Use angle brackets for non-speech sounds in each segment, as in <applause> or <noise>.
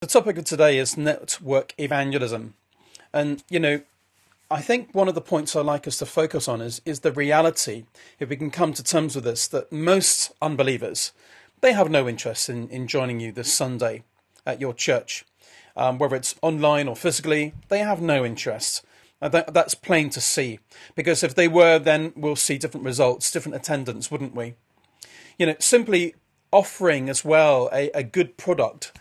The topic of today is network evangelism. And, you know, I think one of the points I like us to focus on is, is the reality, if we can come to terms with this, that most unbelievers, they have no interest in, in joining you this Sunday at your church. Um, whether it's online or physically, they have no interest. Uh, that, that's plain to see. Because if they were, then we'll see different results, different attendance, wouldn't we? You know, simply offering as well a, a good product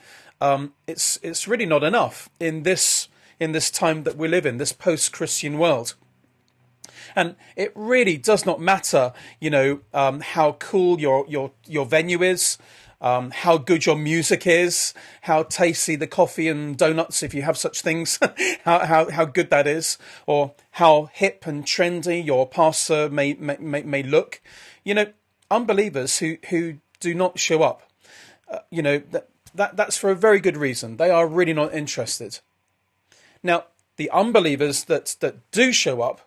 um, it's it's really not enough in this in this time that we live in, this post-Christian world. And it really does not matter, you know, um, how cool your your your venue is, um, how good your music is, how tasty the coffee and donuts, if you have such things, <laughs> how, how how good that is, or how hip and trendy your pastor may may may look. You know, unbelievers who who do not show up, uh, you know, that that, that's for a very good reason. They are really not interested. Now, the unbelievers that, that do show up,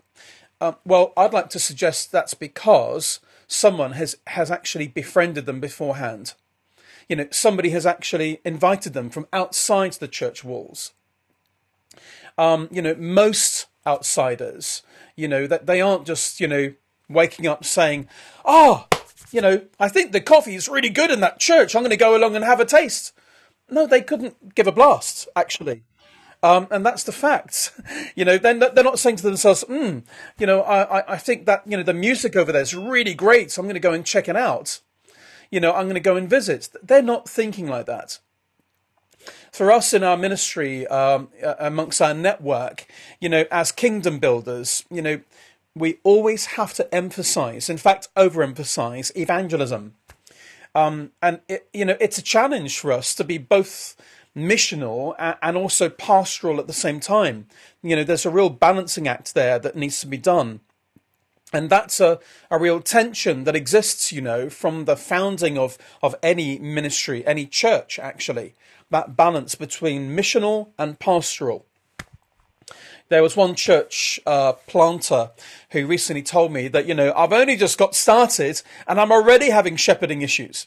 uh, well, I'd like to suggest that's because someone has, has actually befriended them beforehand. You know, somebody has actually invited them from outside the church walls. Um, you know, most outsiders, you know, that they aren't just, you know, waking up saying, oh, you know, I think the coffee is really good in that church. I'm going to go along and have a taste. No, they couldn't give a blast, actually. Um, and that's the fact. <laughs> You know, they're, they're not saying to themselves, hmm, you know, I, I think that, you know, the music over there is really great, so I'm going to go and check it out. You know, I'm going to go and visit. They're not thinking like that. For us in our ministry, um, amongst our network, you know, as kingdom builders, you know, we always have to emphasize, in fact, overemphasize evangelism. Um, and it, you know, it's a challenge for us to be both missional and also pastoral at the same time. You know, there's a real balancing act there that needs to be done. And that's a, a real tension that exists, you know, from the founding of, of any ministry, any church, actually. That balance between missional and pastoral. There was one church uh, planter who recently told me that, you know, I've only just got started and I'm already having shepherding issues.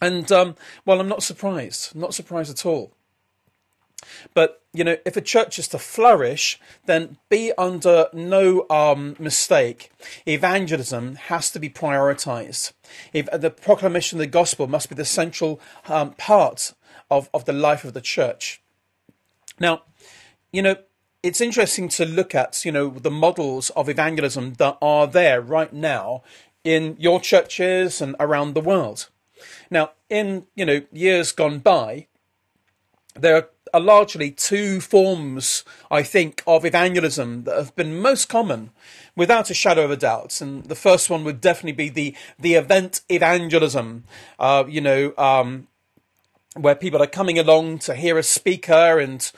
And, um, well, I'm not surprised, not surprised at all. But, you know, if a church is to flourish, then be under no um, mistake. Evangelism has to be prioritized. If, the proclamation of the gospel must be the central um, part of, of the life of the church. Now, you know, it's interesting to look at, you know, the models of evangelism that are there right now in your churches and around the world. Now, in, you know, years gone by, there are largely two forms, I think, of evangelism that have been most common, without a shadow of a doubt. And the first one would definitely be the the event evangelism. Uh, you know, um, where people are coming along to hear a speaker and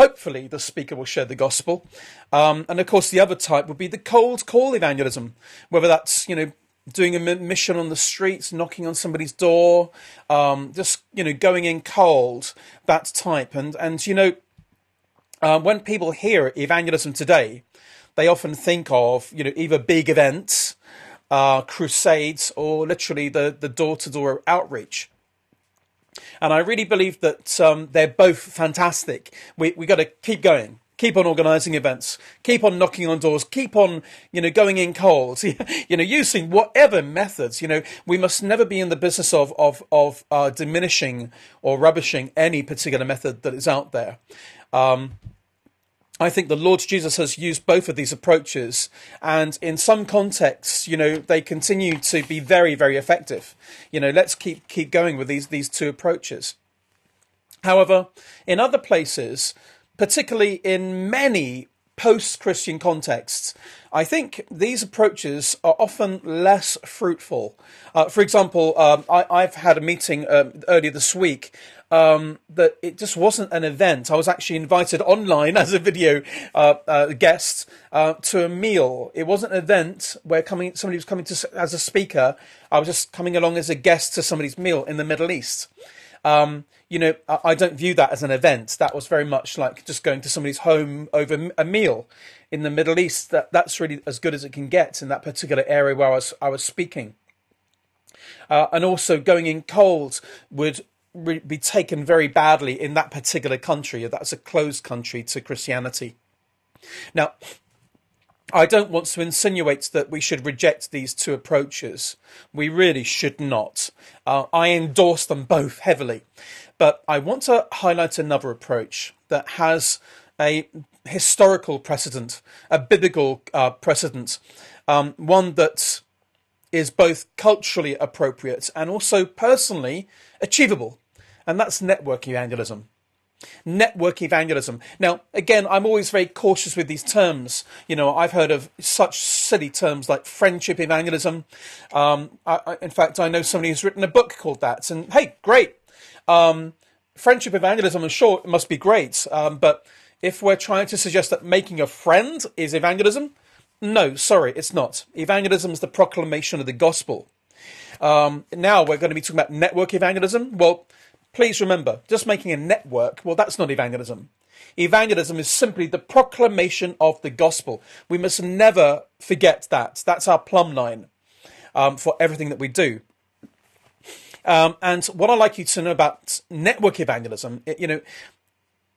Hopefully, the speaker will share the gospel. Um, and of course, the other type would be the cold call evangelism, whether that's, you know, doing a mission on the streets, knocking on somebody's door, um, just, you know, going in cold, that type. And, and you know, uh, when people hear evangelism today, they often think of, you know, either big events, uh, crusades, or literally the, the door-to-door outreach. And I really believe that um, they're both fantastic. We we got to keep going, keep on organising events, keep on knocking on doors, keep on you know going in cold, <laughs> you know using whatever methods. You know we must never be in the business of of of uh, diminishing or rubbishing any particular method that is out there. Um, I think the Lord Jesus has used both of these approaches, and in some contexts, you know, they continue to be very, very effective. You know, let's keep keep going with these these two approaches. However, in other places, particularly in many post-Christian contexts, I think these approaches are often less fruitful. Uh, for example, um, I, have had a meeting um, earlier this week um, that it just wasn't an event. I was actually invited online <laughs> as a video uh, uh, guest uh, to a meal. It wasn't an event where coming somebody was coming to as a speaker. I was just coming along as a guest to somebody's meal in the Middle East. Um, you know, I, I don't view that as an event. That was very much like just going to somebody's home over a meal in the Middle East. That that's really as good as it can get in that particular area where I was I was speaking. Uh, and also going in cold would re- be taken very badly in that particular country. That's a closed country to Christianity. Now, I don't want to insinuate that we should reject these two approaches. We really should not. Uh, I endorse them both heavily. But I want to highlight another approach that has a historical precedent, a biblical uh, precedent, um, one that is both culturally appropriate and also personally achievable. And that's network evangelism network evangelism. Now, again, I'm always very cautious with these terms. You know, I've heard of such silly terms like friendship evangelism. Um, I, I, in fact, I know somebody who's written a book called that. And hey, great. Um, friendship evangelism, I'm sure must be great. Um, but if we're trying to suggest that making a friend is evangelism, no, sorry, it's not. Evangelism is the proclamation of the gospel. Um, now we're going to be talking about network evangelism. Well, Please remember, just making a network, well, that's not evangelism. Evangelism is simply the proclamation of the gospel. We must never forget that. That's our plumb line um, for everything that we do. Um, and what I'd like you to know about network evangelism, it, you know,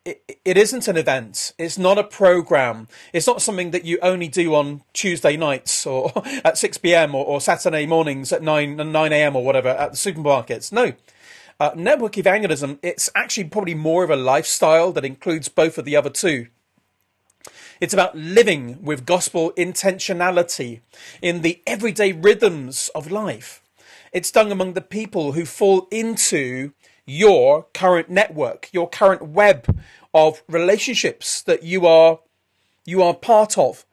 it, it isn't an event. It's not a program. It's not something that you only do on Tuesday nights or <laughs> at 6 p.m. Or, or Saturday mornings at 9, 9 a.m. or whatever at the supermarkets. No, uh, network evangelism, it's actually probably more of a lifestyle that includes both of the other two. It's about living with gospel intentionality in the everyday rhythms of life. It's done among the people who fall into your current network, your current web of relationships that you are you are part of.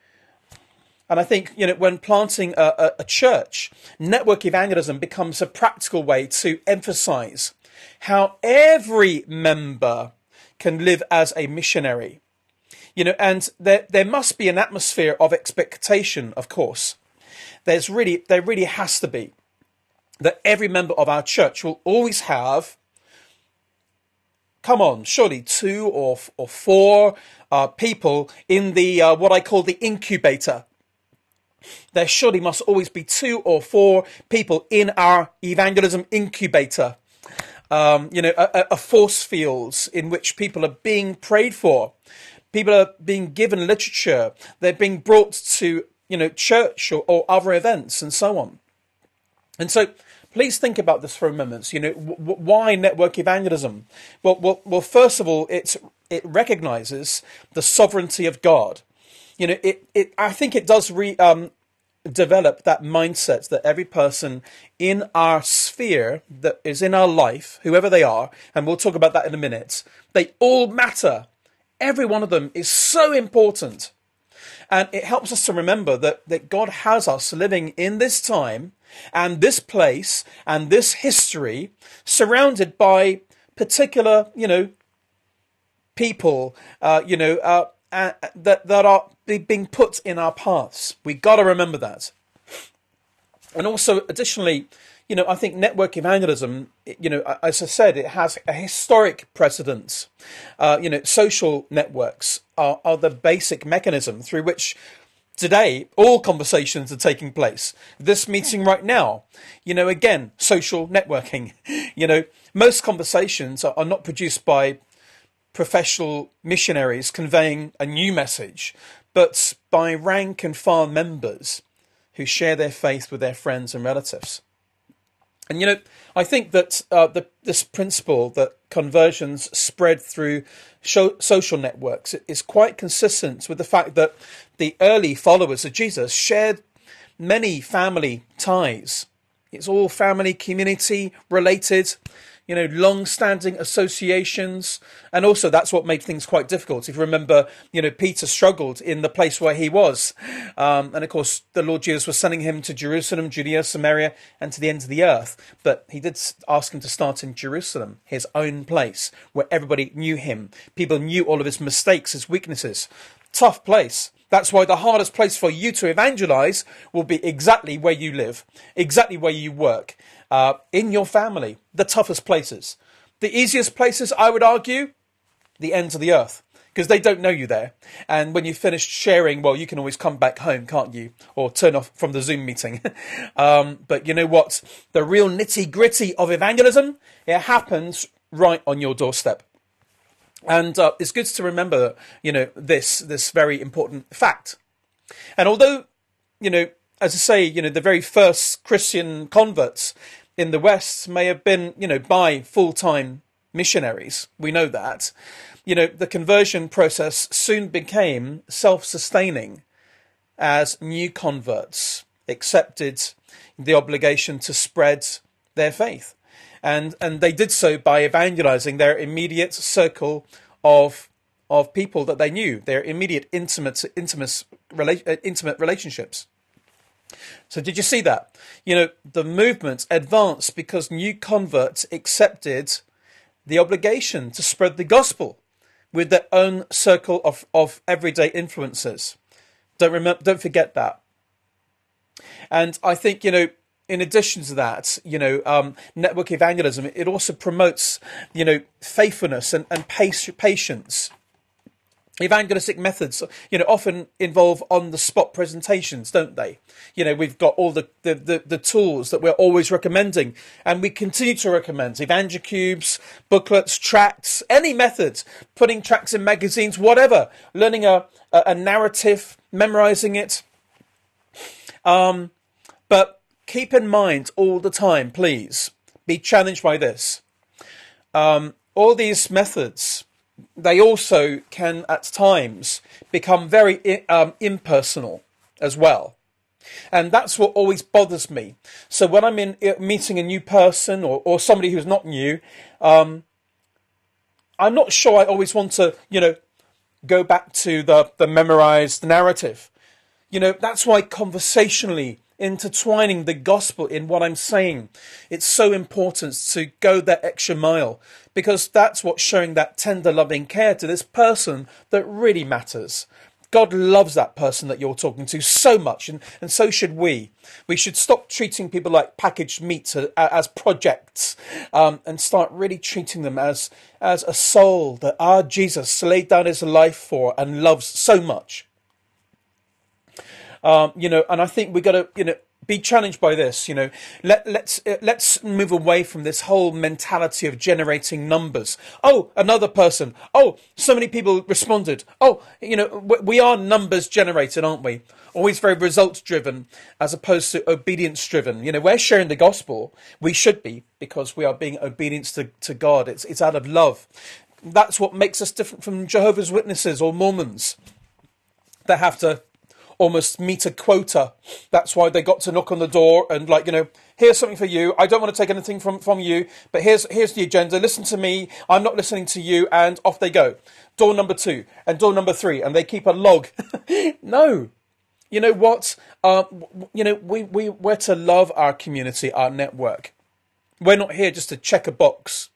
And I think, you know, when planting a, a, a, church, network evangelism becomes a practical way to emphasize how every member can live as a missionary. You know, and there, there must be an atmosphere of expectation, of course. There's really, there really has to be that every member of our church will always have come on, surely two or, or four uh, people in the uh, what I call the incubator there surely must always be two or four people in our evangelism incubator. Um, you know, a, a force fields in which people are being prayed for. People are being given literature. They're being brought to, you know, church or, or other events and so on. And so, please think about this for a moment. You know, w- why network evangelism? Well, well, well, first of all, it's, it recognizes the sovereignty of God you know, it, it I think it does re, um, develop that mindset that every person in our sphere that is in our life, whoever they are, and we'll talk about that in a minute, they all matter. Every one of them is so important. And it helps us to remember that, that God has us living in this time and this place and this history surrounded by particular, you know, people, uh, you know, uh, uh, that that are being put in our paths. We got to remember that. And also, additionally, you know, I think network evangelism, you know, as I said, it has a historic precedence. Uh, you know, social networks are, are the basic mechanism through which today all conversations are taking place. This meeting right now, you know, again, social networking. <laughs> You know, most conversations are, are not produced by professional missionaries conveying a new message, but by rank and file members who share their faith with their friends and relatives. And you know, I think that uh, the, this principle that conversions spread through show, social networks is quite consistent with the fact that the early followers of Jesus shared many family ties. It's all family, community related you know, long-standing associations, and also that's what made things quite difficult. If you remember, you know, Peter struggled in the place where he was, um, and of course, the Lord Jesus was sending him to Jerusalem, Judea, Samaria, and to the ends of the earth. But he did ask him to start in Jerusalem, his own place, where everybody knew him. People knew all of his mistakes, his weaknesses. Tough place. That's why the hardest place for you to evangelize will be exactly where you live, exactly where you work, uh, in your family, the toughest places. The easiest places, I would argue, the ends of the earth. because they don't know you there. And when you finished sharing, well, you can always come back home, can't you? Or turn off from the Zoom meeting. <laughs> um, but you know what? The real nitty gritty of evangelism, it happens right on your doorstep. And uh, it's good to remember, you know, this this very important fact. And although, you know, as I say, you know, the very first Christian converts in the West may have been, you know, by full time missionaries. We know that. You know, the conversion process soon became self sustaining as new converts accepted the obligation to spread their faith. And, and they did so by evangelizing their immediate circle of, of people that they knew, their immediate intimate, intimate, uh, intimate relationships. So did you see that? You know, the movement advanced because new converts accepted the obligation to spread the gospel with their own circle of, of everyday influences. Don't remember, don't forget that. And I think, you know, in addition to that, you know, um, network evangelism, it also promotes, you know, faithfulness and, and patience evangelistic methods you know often involve on the spot presentations don't they? You know we've got all the, the the, the, tools that we're always recommending and we continue to recommend evangelicubes booklets tracts any methods putting tracts in magazines whatever learning a a, a narrative memorizing it. Um but keep in mind all the time please be challenged by this. Um all these methods they also can at times become very um, impersonal as well. And that's what always bothers me. So when I'm in meeting a new person or, or somebody who's not new, um, I'm not sure I always want to, you know, go back to the, the memorized narrative. You know, that's why conversationally intertwining the gospel in what I'm saying. It's so important to go that extra mile because that's what's showing that tender, loving care to this person that really matters. God loves that person that you're talking to so much, and, and so should we. We should stop treating people like packaged meat as projects um, and start really treating them as, as a soul that our Jesus laid down his life for and loves so much. Um, you know, and I think we've got to, you know, be challenged by this. You know, let let's uh, let's move away from this whole mentality of generating numbers. Oh, another person. Oh, so many people responded. Oh, you know, we are numbers generated, aren't we? Always very results driven as opposed to obedience driven. You know, we're sharing the gospel. We should be because we are being obedient to, to God. It's it's out of love. That's what makes us different from Jehovah's Witnesses or Mormons that have to almost meet a quota. That's why they got to knock on the door and like, you know, here's something for you. I don't want to take anything from, from you, but here's here's the agenda. Listen to me. I'm not listening to you, and off they go. Door number two and door number three, and they keep a log. <laughs> no. You know what? Uh, you know, we, we, we're to love our community, our network. We're not here just to check a box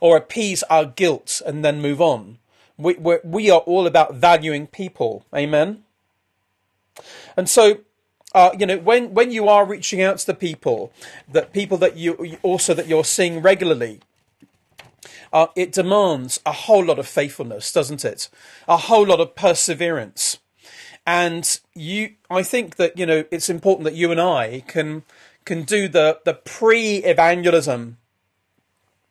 or appease our guilt and then move on. We, we're, we are all about valuing people. Amen? And so, uh, you know, when when you are reaching out to the people, that people that you also that you're seeing regularly, uh, it demands a whole lot of faithfulness, doesn't it? A whole lot of perseverance. And you, I think that you know it's important that you and I can can do the the pre-evangelism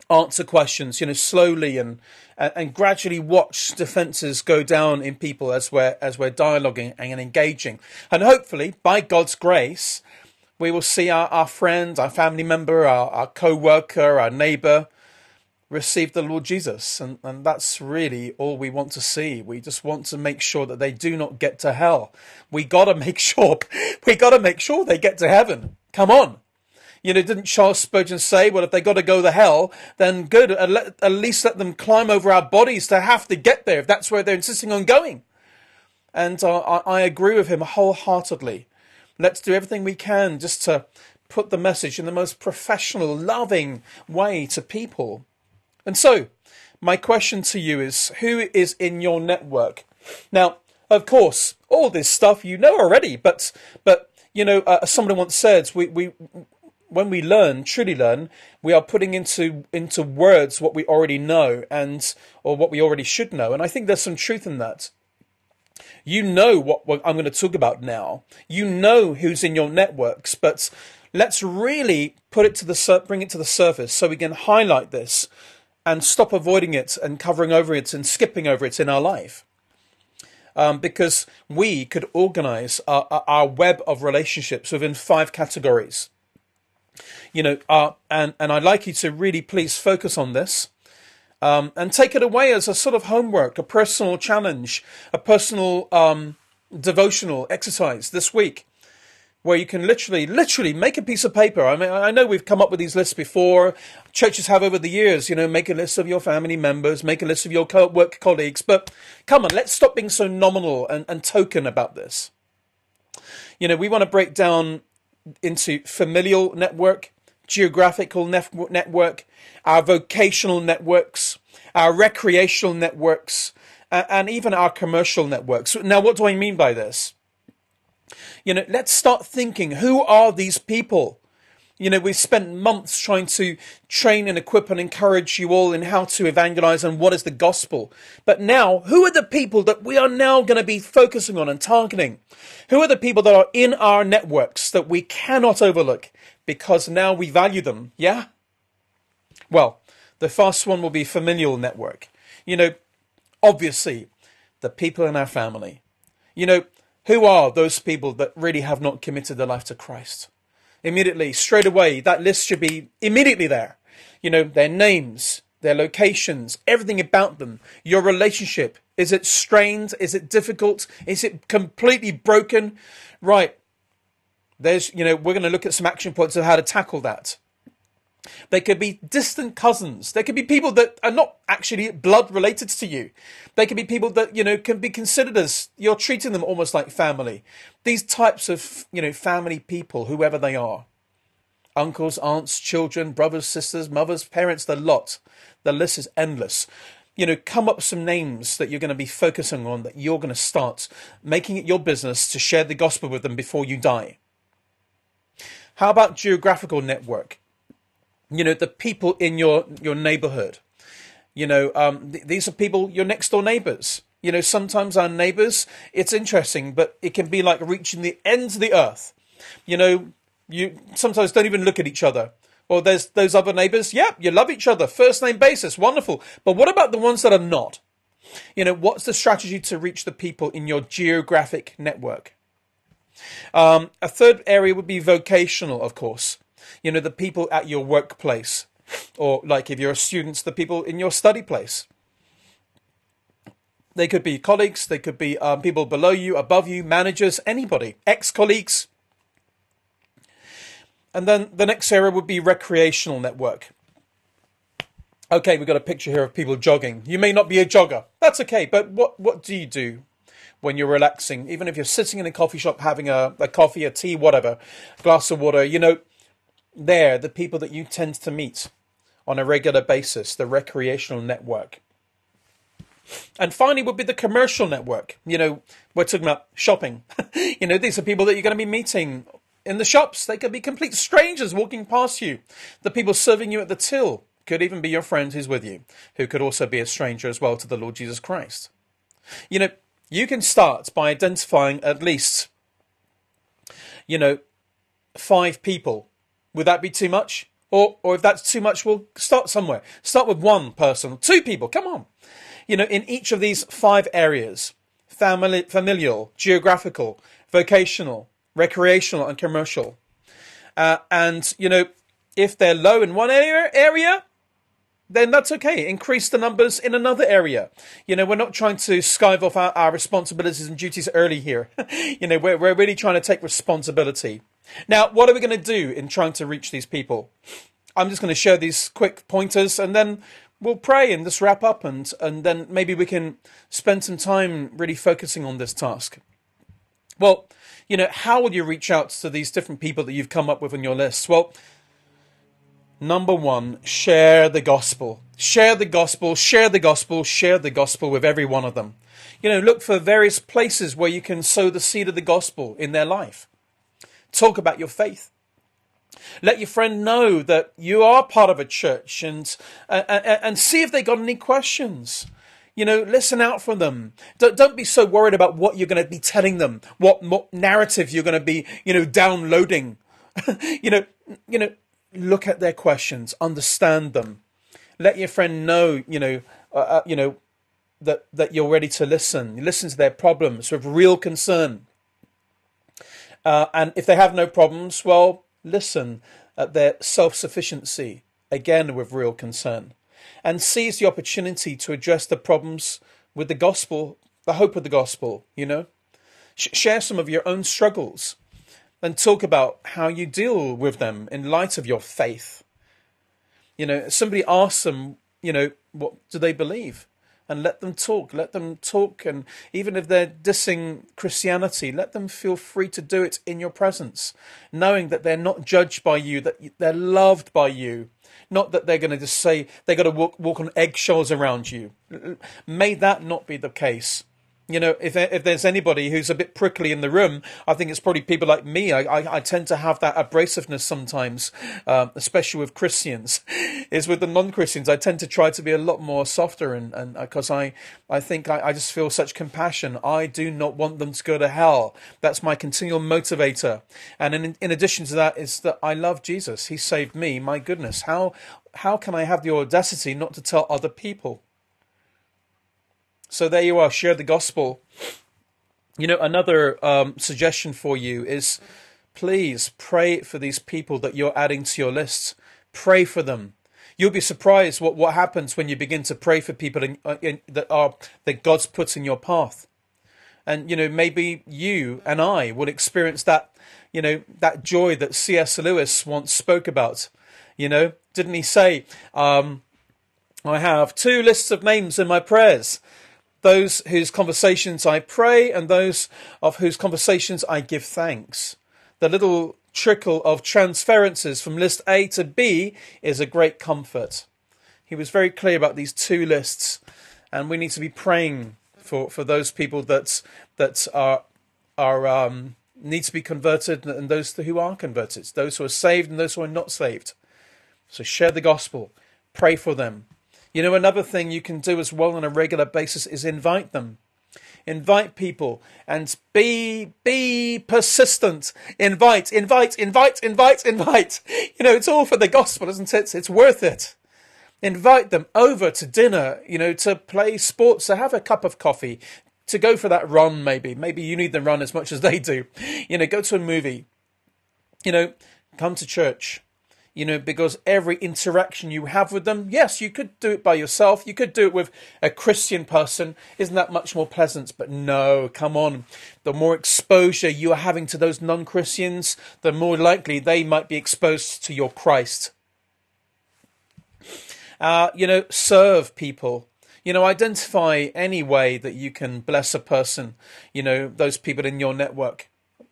answer questions, you know, slowly and and, gradually watch defences go down in people as we're as we're dialoguing and engaging, and hopefully, by God's grace, we will see our, our friend, our family member, our, our co-worker, our neighbour receive the Lord Jesus. And, and that's really all we want to see. We just want to make sure that they do not get to hell. We gotta <laughs> make sure, we gotta make sure they get to heaven. Come on. You know, didn't Charles Spurgeon say, well, if they got to go to hell, then good, at, least let them climb over our bodies to have to get there if that's where they're insisting on going. And uh, I, agree with him wholeheartedly. Let's do everything we can just to put the message in the most professional, loving way to people. And so, my question to you is who is in your network? Now, of course, all this stuff you know already, but but you know, uh, someone once said we we when we learn, truly learn, we are putting into into words what we already know and or what we already should know. And I think there's some truth in that. You know what, what I'm going to talk about now. You know who's in your networks, but let's really put it to the bring it to the surface so we can highlight this and stop avoiding it and covering over it and skipping over it in our life. Um, because we could organize our, our, web of relationships within five categories. You know, uh, and, and I'd like you to really please focus on this um, and take it away as a sort of homework, a personal challenge, a personal um, devotional exercise this week where you can literally, literally make a piece of paper. I mean, I know we've come up with these lists before. Churches have over the years, you know, make a list of your family members, make a list of your work colleagues. But come on, let's stop being so nominal and, and token about this. You know, we want to break down into familial network, geographical nef- network, our vocational networks, our recreational networks, uh, and even our commercial networks. Now, what do I mean by this? You know, let's start thinking who are these people? You know, we've spent months trying to train and equip and encourage you all in how to evangelize and what is the gospel. But now, who are the people that we are now going to be focusing on and targeting? Who are the people that are in our networks that we cannot overlook because now we value them? Yeah? Well, the first one will be familial network. You know, obviously, the people in our family. You know, who are those people that really have not committed their life to Christ? Immediately, straight away, that list should be immediately there. You know, their names, their locations, everything about them, your relationship. Is it strained? Is it difficult? Is it completely broken? Right. There's, you know, we're going to look at some action points of how to tackle that. They could be distant cousins. They could be people that are not actually blood related to you. They could be people that, you know, can be considered as you're treating them almost like family. These types of, you know, family people, whoever they are. Uncles, aunts, children, brothers, sisters, mothers, parents, the lot. The list is endless. You know, come up with some names that you're going to be focusing on that you're going to start making it your business to share the gospel with them before you die. How about geographical network? You know the people in your your neighborhood. You know um, th- these are people your next door neighbors. You know sometimes our neighbors it's interesting but it can be like reaching the ends of the earth. You know you sometimes don't even look at each other. Or there's those other neighbors yep you love each other. First name basis wonderful. But what about the ones that are not? You know what's the strategy to reach the people in your geographic network? Um, a third area would be vocational of course you know, the people at your workplace, or like if you're a student, the people in your study place. They could be colleagues, they could be um, people below you, above you, managers, anybody, ex colleagues. And then the next area would be recreational network. Okay, we've got a picture here of people jogging. You may not be a jogger. That's okay, but what, what do you do when you're relaxing? Even if you're sitting in a coffee shop having a, a coffee, a tea, whatever, glass of water, you know, there the people that you tend to meet on a regular basis, the recreational network. And finally would be the commercial network. You know, we're talking about shopping. <laughs> you know, these are people that you're going to be meeting in the shops. They could be complete strangers walking past you. The people serving you at the till could even be your friend who's with you, who could also be a stranger as well to the Lord Jesus Christ. You know, you can start by identifying at least, you know, five people would that be too much? Or, or if that's too much, we'll start somewhere. Start with one person, two people. Come on. You know, in each of these five areas family, familial, geographical, vocational, recreational, and commercial. Uh, and, you know, if they're low in one area, area, then that's okay. Increase the numbers in another area. You know, we're not trying to skive off our, our responsibilities and duties early here. <laughs> you know, we're, we're really trying to take responsibility. Now, what are we going to do in trying to reach these people? I'm just going to share these quick pointers and then we'll pray and just wrap up and, and then maybe we can spend some time really focusing on this task. Well, you know, how will you reach out to these different people that you've come up with on your list? Well, number one, share the gospel. Share the gospel, share the gospel, share the gospel with every one of them. You know, look for various places where you can sow the seed of the gospel in their life. Talk about your faith. Let your friend know that you are part of a church and, and, and see if they got any questions. You know, listen out for them. Don't, don't be so worried about what you're going to be telling them, what, what narrative you're going to be, you know, downloading. <laughs> you know, you know, look at their questions, understand them. Let your friend know, you know, uh, uh, you know, that that you're ready to listen. Listen to their problems with real concern. Uh, and if they have no problems, well, listen at their self sufficiency, again with real concern, and seize the opportunity to address the problems with the gospel, the hope of the gospel, you know. Sh- share some of your own struggles and talk about how you deal with them in light of your faith. You know, somebody asks them, you know, what do they believe? And let them talk. Let them talk, and even if they're dissing Christianity, let them feel free to do it in your presence, knowing that they're not judged by you, that they're loved by you, not that they're going to just say they're going to walk, walk on eggshells around you. May that not be the case. You know, if if there's anybody who's a bit prickly in the room, I think it's probably people like me. I I, I tend to have that abrasiveness sometimes, um, especially with Christians. <laughs> Is with the non-Christians, I tend to try to be a lot more softer, and and because uh, I I think I, I just feel such compassion. I do not want them to go to hell. That's my continual motivator. And in in addition to that, is that I love Jesus. He saved me. My goodness, how how can I have the audacity not to tell other people? So there you are, share the gospel. You know, another um, suggestion for you is please pray for these people that you're adding to your list. Pray for them. You'll be surprised what, what happens when you begin to pray for people in, uh, in, that are that God's put in your path. And you know, maybe you and I will experience that, you know, that joy that C.S. Lewis once spoke about. You know, didn't he say, um, "I have two lists of names in my prayers." Those whose conversations I pray and those of whose conversations I give thanks. The little trickle of transferences from list A to B is a great comfort. He was very clear about these two lists, and we need to be praying for, for those people that that are are um, need to be converted and those who are converted, those who are saved and those who are not saved. So share the gospel, pray for them, you know, another thing you can do as well on a regular basis is invite them. Invite people and be be persistent. Invite, invite, invite, invite, invite. You know, it's all for the gospel, isn't it? It's worth it. Invite them over to dinner, you know, to play sports, to have a cup of coffee, to go for that run maybe. Maybe you need the run as much as they do. You know, go to a movie. You know, come to church you know, because every interaction you have with them, yes, you could do it by yourself, you could do it with a Christian person. Isn't that much more pleasant? But no, come on. The more exposure you are having to those non Christians, the more likely they might be exposed to your Christ. Uh, you know, serve people. You know, identify any way that you can bless a person, you know, those people in your network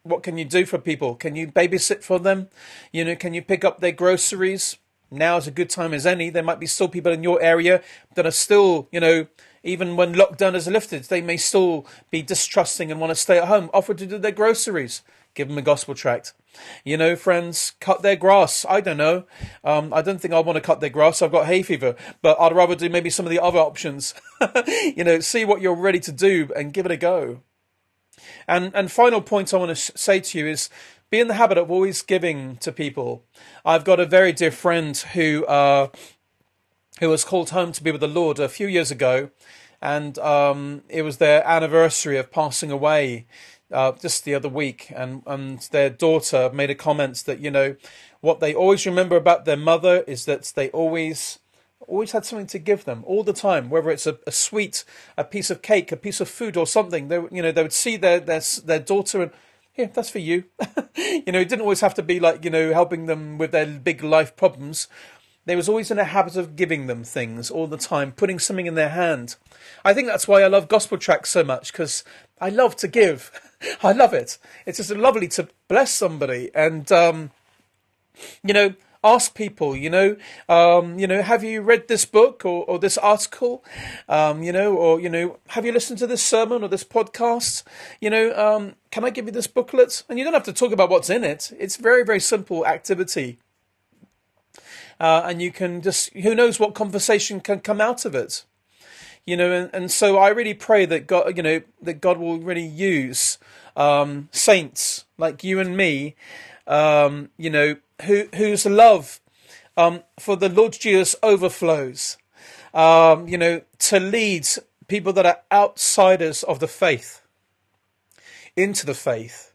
what can you do for people? Can you babysit for them? You know, can you pick up their groceries? Now is a good time as any. There might be still people in your area that are still, you know, even when lockdown is lifted, they may still be distrusting and want to stay at home. Offer to do their groceries. Give them a gospel tract. You know, friends, cut their grass. I don't know. Um, I don't think I want to cut their grass. I've got hay fever, but I'd rather do maybe some of the other options. <laughs> you know, see what you're ready to do and give it a go. And and final point I want to say to you is be in the habit of always giving to people. I've got a very dear friend who uh, who was called home to be with the Lord a few years ago, and um, it was their anniversary of passing away uh, just the other week, and and their daughter made a comment that you know what they always remember about their mother is that they always always had something to give them all the time, whether it's a, a sweet, a piece of cake, a piece of food, or something. They, you know, they would see their their their daughter and here, that's for you. <laughs> you know, it didn't always have to be like you know helping them with their big life problems. They was always in a habit of giving them things all the time, putting something in their hand. I think that's why I love gospel tracts so much because I love to give. <laughs> I love it. It's just lovely to bless somebody, and um, you know, ask people, you know, um, you know, have you read this book or, or this article, um, you know, or you know, have you listened to this sermon or this podcast? You know, um, can I give you this booklet? And you don't have to talk about what's in it. It's very very simple activity. Uh, and you can just who knows what conversation can come out of it you know, and, and so I really pray that God, you know, that God will really use um, saints like you and me, um, you know, who whose love um, for the Lord Jesus overflows, um, you know, to lead people that are outsiders of the faith into the faith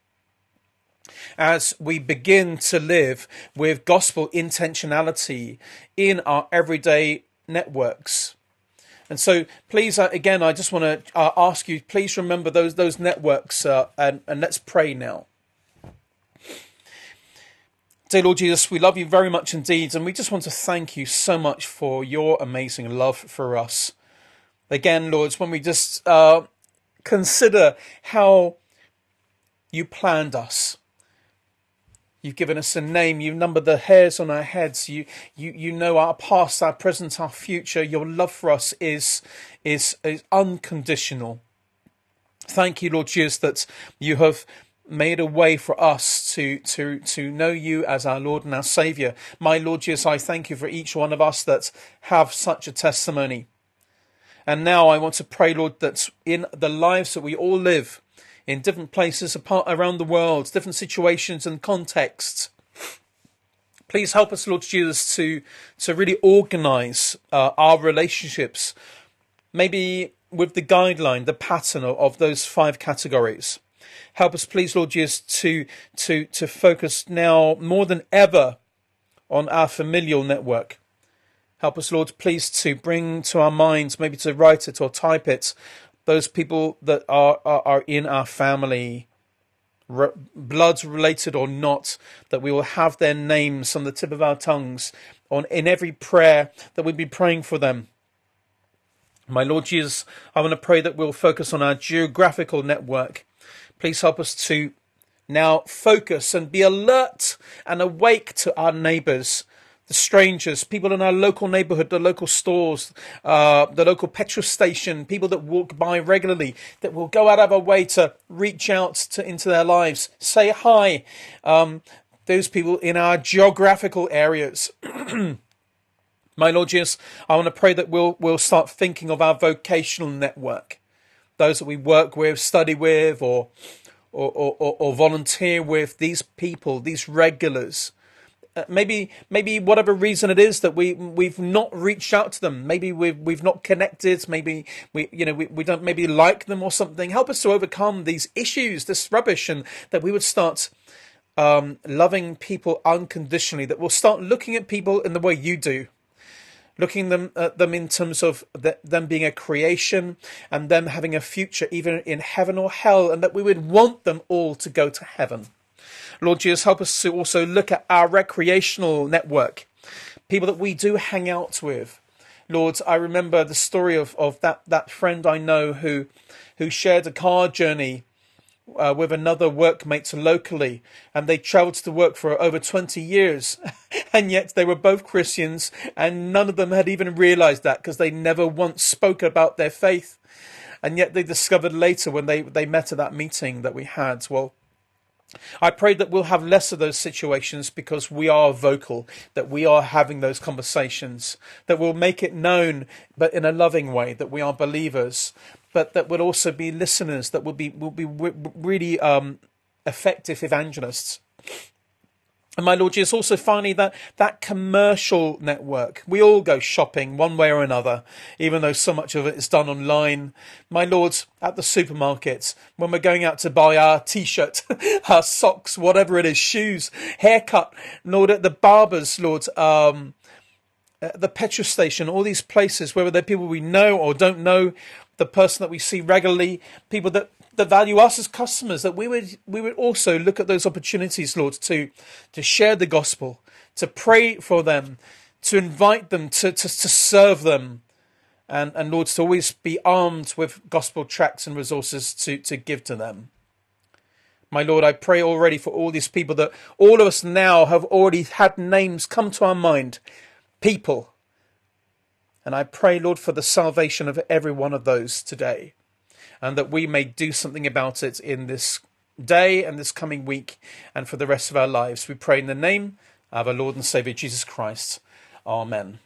as we begin to live with gospel intentionality in our everyday networks. And so, please, uh, again, I just want to uh, ask you, please remember those those networks, uh, and and let's pray now. Dear Lord Jesus, we love you very much indeed, and we just want to thank you so much for your amazing love for us. Again, Lord, when we just uh, consider how you planned us, You've given us a name. You number the hairs on our heads. You, you, you know our past, our present, our future. Your love for us is, is, is unconditional. Thank you, Lord Jesus, that you have made a way for us to, to, to know you as our Lord and our Saviour. My Lord Jesus, I thank you for each one of us that have such a testimony. And now I want to pray, Lord, that in the lives that we all live, in different places apart around the world, different situations and contexts. Please help us, Lord Jesus, to to really organise uh, our relationships, maybe with the guideline, the pattern of, of those five categories. Help us, please, Lord Jesus, to to to focus now more than ever on our familial network. Help us, Lord, please, to bring to our minds, maybe to write it or type it, those people that are are, are in our family, re- bloods related or not, that we will have their names on the tip of our tongues, on in every prayer that we be praying for them. My Lord Jesus, I want to pray that we'll focus on our geographical network. Please help us to now focus and be alert and awake to our neighbours the strangers, people in our local neighborhood, the local stores, uh, the local petrol station, people that walk by regularly, that will go out of our way to reach out to, into their lives, say hi. Um, those people in our geographical areas. <clears throat> My Lord Jesus, I want to pray that we'll we'll start thinking of our vocational network, those that we work with, study with, or or, or, or volunteer with. These people, these regulars. Uh, maybe maybe whatever reason it is that we we've not reached out to them. Maybe we've we've not connected. Maybe we you know we, we don't maybe like them or something. Help us to overcome these issues this rubbish and that we would start um, loving people unconditionally that we'll start looking at people in the way you do looking them at them in terms of the, them being a creation and them having a future even in heaven or hell and that we would want them all to go to heaven Lord Jesus, help us to also look at our recreational network, people that we do hang out with. Lord, I remember the story of, of that, that friend I know who who shared a car journey uh, with another workmate locally, and they travelled to work for over 20 years, <laughs> and yet they were both Christians, and none of them had even realised that because they never once spoke about their faith, and yet they discovered later when they, they met at that meeting that we had, well, I pray that we'll have less of those situations because we are vocal, that we are having those conversations, that we'll make it known, but in a loving way, that we are believers, but that we'll also be listeners, that will be will be really um, effective evangelists. And my Lord Jesus, also finally that, that commercial network. We all go shopping one way or another, even though so much of it is done online. My Lord, at the supermarkets, when we're going out to buy our t-shirt, <laughs> our socks, whatever it is, shoes, haircut, Lord, at the barbers, Lord, um, the petrol station, all these places, whether they're people we know or don't know, the person that we see regularly, people that that value us as customers, that we would we would also look at those opportunities, Lord, to to share the gospel, to pray for them, to invite them, to to, to serve them, and and Lord, to always be armed with gospel tracts and resources to to give to them. My Lord, I pray already for all these people that all of us now have already had names come to our mind. People. And I pray, Lord, for the salvation of every one of those today. And that we may do something about it in this day and this coming week and for the rest of our lives. We pray in the name of our Lord and Saviour Jesus Christ. Amen.